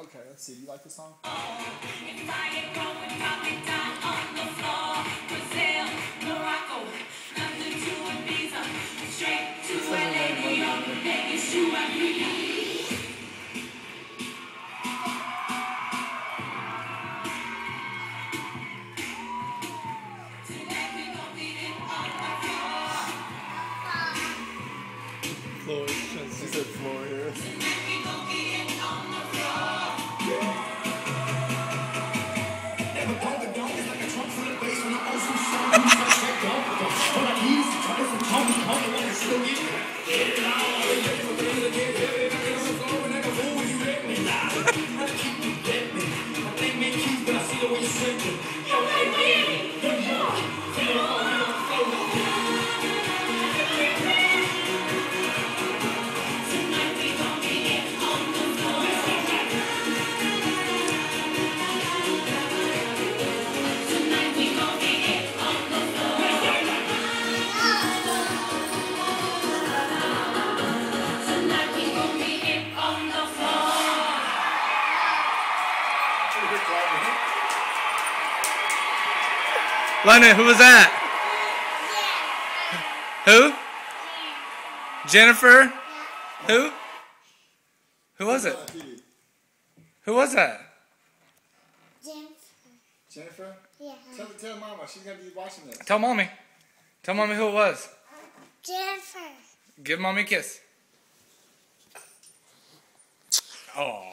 Okay, let's see. Do you like the song? Floor. She said floor here. Londyn, who was that? Who? Jennifer? Who? Who was it? Who was that? Jennifer. Jennifer? Yeah. Tell, tell Mama. She's going to be watching this. Tell mommy. Tell mommy who it was. Jennifer. Give mommy a kiss. Oh.